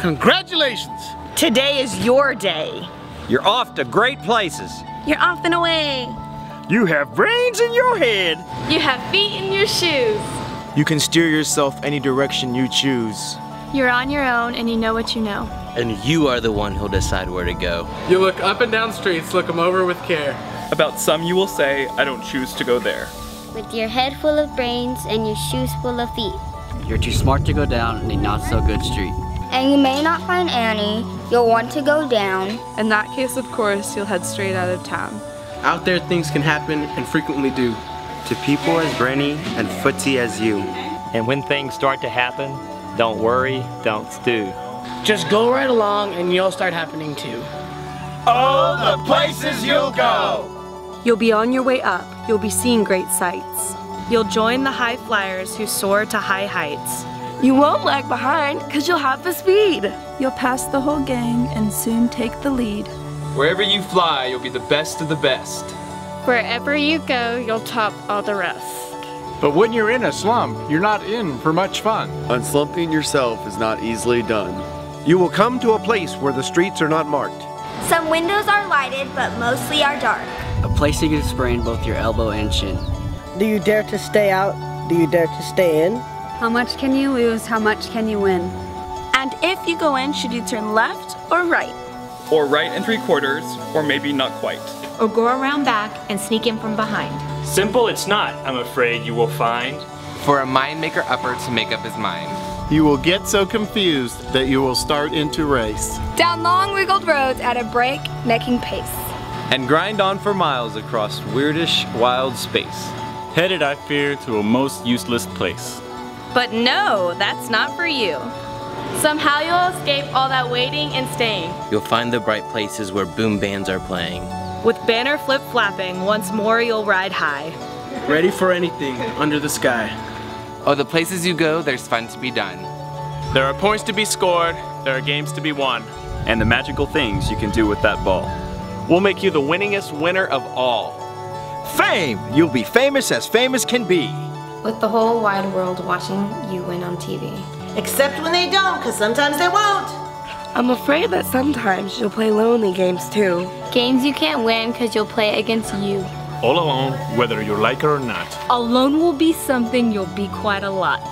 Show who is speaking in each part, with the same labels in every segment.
Speaker 1: Congratulations!
Speaker 2: Today is your day.
Speaker 3: You're off to great places.
Speaker 4: You're off and away.
Speaker 3: You have brains in your head.
Speaker 5: You have feet in your shoes.
Speaker 6: You can steer yourself any direction you choose.
Speaker 5: You're on your own and you know what you know.
Speaker 7: And you are the one who'll decide where to go.
Speaker 1: You look up and down streets, look them over with care.
Speaker 8: About some you will say, I don't choose to go there.
Speaker 9: With your head full of brains and your shoes full of feet.
Speaker 10: You're too smart to go down a not so good street.
Speaker 9: And you may not find Annie. You'll want to go down.
Speaker 11: In that case, of course, you'll head straight out of town.
Speaker 12: Out there, things can happen and frequently do.
Speaker 13: To people as brainy and footsie as you.
Speaker 3: And when things start to happen, don't worry, don't stew.
Speaker 1: Just go right along and you'll start happening too.
Speaker 3: All the places you'll go!
Speaker 4: You'll be on your way up. You'll be seeing great sights.
Speaker 2: You'll join the high flyers who soar to high heights.
Speaker 4: You won't lag behind because you'll have the speed.
Speaker 11: You'll pass the whole gang and soon take the lead.
Speaker 8: Wherever you fly, you'll be the best of the best.
Speaker 5: Wherever you go, you'll top all the rest.
Speaker 14: But when you're in a slump, you're not in for much fun.
Speaker 15: Unslumping yourself is not easily done.
Speaker 16: You will come to a place where the streets are not marked.
Speaker 9: Some windows are lighted, but mostly are dark.
Speaker 10: Placing a place you can sprain both your elbow and shin.
Speaker 17: Do you dare to stay out? Do you dare to stay in?
Speaker 18: How much can you lose? How much can you win?
Speaker 4: And if you go in, should you turn left or right?
Speaker 8: Or right and three quarters, or maybe not quite.
Speaker 2: Or go around back and sneak in from behind.
Speaker 3: Simple it's not, I'm afraid you will find.
Speaker 19: For a mind maker upper to make up his mind.
Speaker 20: You will get so confused that you will start into race.
Speaker 21: Down long wiggled roads at a break making pace.
Speaker 3: And grind on for miles across weirdish wild space.
Speaker 22: Headed, I fear, to a most useless place.
Speaker 2: But no, that's not for you.
Speaker 5: Somehow you'll escape all that waiting and staying.
Speaker 7: You'll find the bright places where boom bands are playing.
Speaker 2: With banner flip flapping, once more you'll ride high.
Speaker 12: Ready for anything under the sky.
Speaker 19: Oh, the places you go, there's fun to be done.
Speaker 8: There are points to be scored, there are games to be won.
Speaker 22: And the magical things you can do with that ball.
Speaker 3: We'll make you the winningest winner of all.
Speaker 16: Fame! You'll be famous as famous can be.
Speaker 23: With the whole wide world watching you win on TV.
Speaker 24: Except when they don't, because sometimes they won't.
Speaker 4: I'm afraid that sometimes you'll play lonely games too.
Speaker 5: Games you can't win because you'll play against you.
Speaker 22: All alone, whether you like it or not.
Speaker 2: Alone will be something you'll be quite a lot.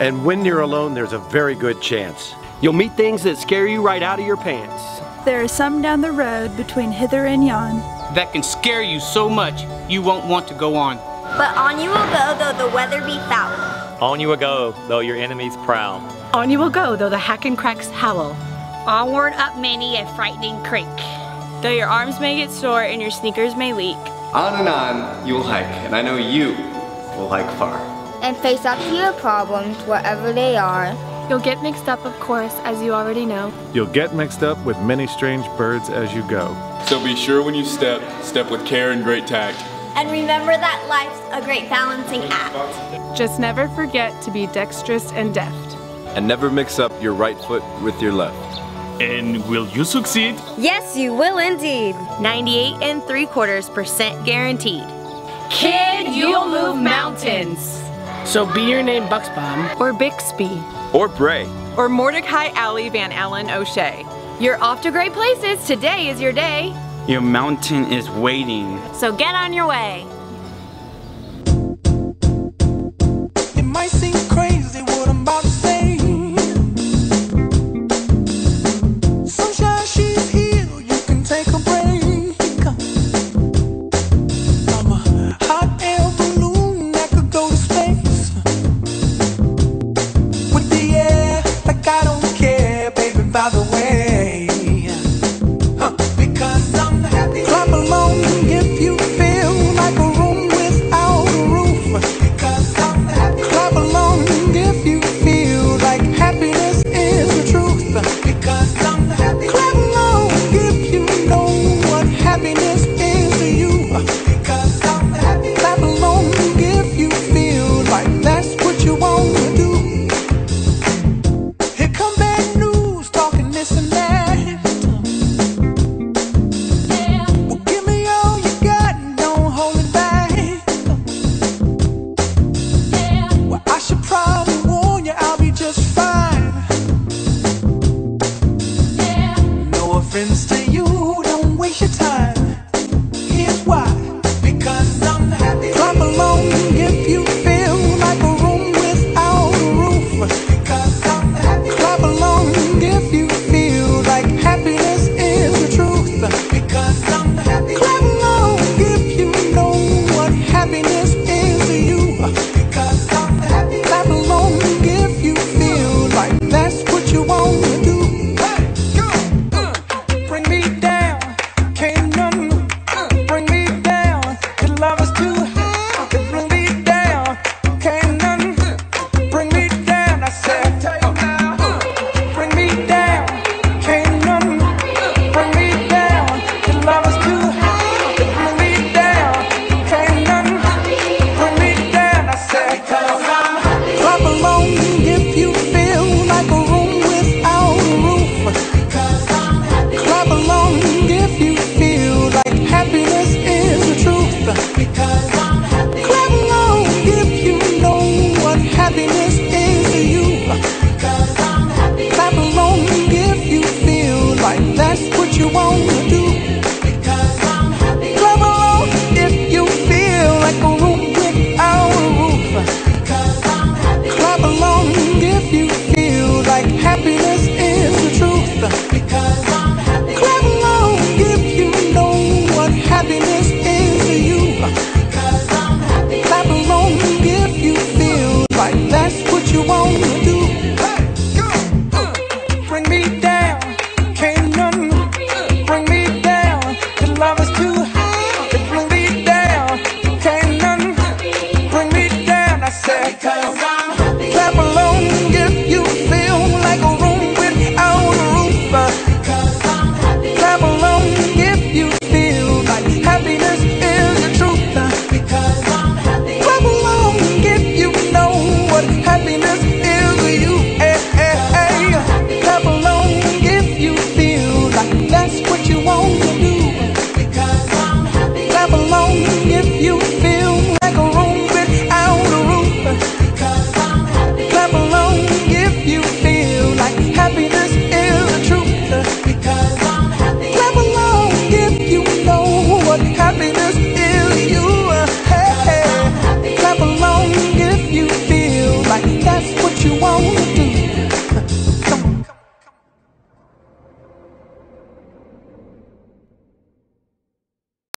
Speaker 16: And when you're alone, there's a very good chance.
Speaker 3: You'll meet things that scare you right out of your pants.
Speaker 11: There are some down the road between hither and yon.
Speaker 25: That can scare you so much you won't want to go on.
Speaker 9: But on you will go though the weather be foul.
Speaker 3: On you will go, though your enemies prowl.
Speaker 2: On you will go, though the Hakken-Kraks howl.
Speaker 4: Onward up many a frightening creek.
Speaker 2: Though your arms may get sore and your sneakers may leak.
Speaker 19: On and on, you'll hike, and I know you will hike far.
Speaker 9: And face up to your problems, wherever they are.
Speaker 5: You'll get mixed up, of course, as you already know.
Speaker 14: You'll get mixed up with many strange birds as you go.
Speaker 8: So be sure when you step, step with care and great tact.
Speaker 9: And remember that life's a great balancing act.
Speaker 11: Just never forget to be dexterous and deft.
Speaker 15: And never mix up your right foot with your left.
Speaker 22: And will you succeed?
Speaker 4: Yes, you will indeed.
Speaker 2: 98 and 3 quarters percent guaranteed.
Speaker 5: Kid, you'll move mountains.
Speaker 1: So be your name Buxbaum.
Speaker 2: Or Bixby.
Speaker 15: Or Bray.
Speaker 11: Or Mordecai Ali Van Allen O'Shea.
Speaker 2: You're off to great places. Today is your day.
Speaker 25: Your mountain is waiting.
Speaker 2: So get on your way.
Speaker 26: It might seem